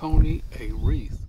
pony a wreath.